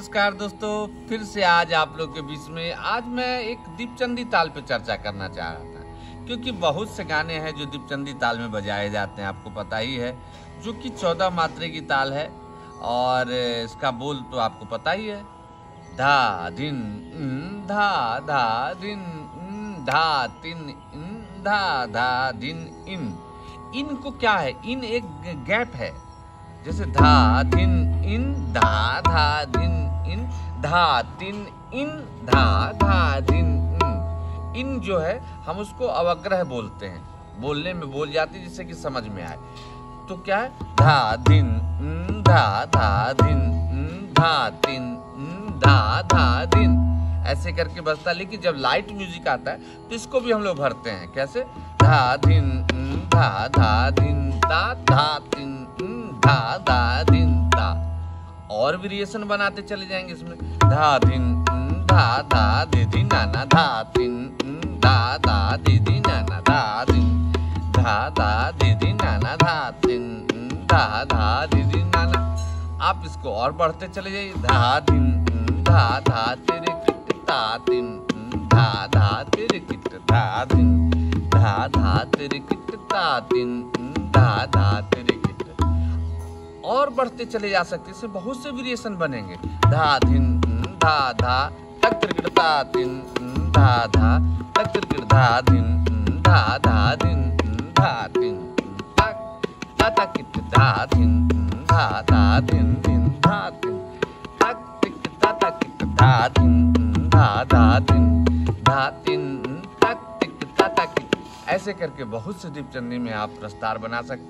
नमस्कार दोस्तों फिर से आज आप लोग के बीच में आज मैं एक दीपचंदी ताल पे चर्चा करना चाह रहा था। क्योंकि बहुत से गाने हैं जो दीपचंदी ताल में बजाए जाते हैं आपको पता ही है जो कि चौदह मात्रे की ताल है और इसका बोल तो आपको पता ही है। धा इन, धा धा इन, धा तिन धा धा दिन इन। इन को क्या है? इन एक गैप है। जैसे धा दिन इन धा धा दिन धा तिन इन धा धा दिन इन इन जो है हम उसको अवग्रह बोलते हैं। बोलने में बोल जाती जिससे कि समझ में आए। तो क्या है? धा दिन इन, धा धा दिन इन, धा तिन इन, धा धा दिन। ऐसे करके बजता है। लेकिन जब लाइट म्यूज़िक आता है तो इसको भी हम लोग भरते हैं। कैसे? धा दिन धा धा दिन धा धा तिन धा धा दिन। और वेरिएशन बनाते चले जाएँगे इसमें। धा इन, धा धा दीदी नाना धा इन, धा धा दीदी नाना धा दिन धा धा दीदी नाना धा इन, धा धा दीदी नाना आप इसको और बढ़ते चले जाइए। धा इन, धा धा तेरे किट दिन इन, धा धा तेरे किट धा दिन धा धा तेरे किट दिन इन, धा धा तेरे और बढ़ते चले जा सकते इससे बहुत से वेरिएशन बनेंगे धा धिन धा धा तक त्रिकट ता दिन धा धा तक त्रिकट धा दिन धा धा दिन धा इन, तक ता ता किट धा दिन धा धा दिन दिन धा दिन तक तिक ता ता किट धा दिन धा धा दिन धा इन, तक तिक ता ता किट ऐसे करके बहुत से दीपचंदी में आप प्रस्तार बना सकते हैं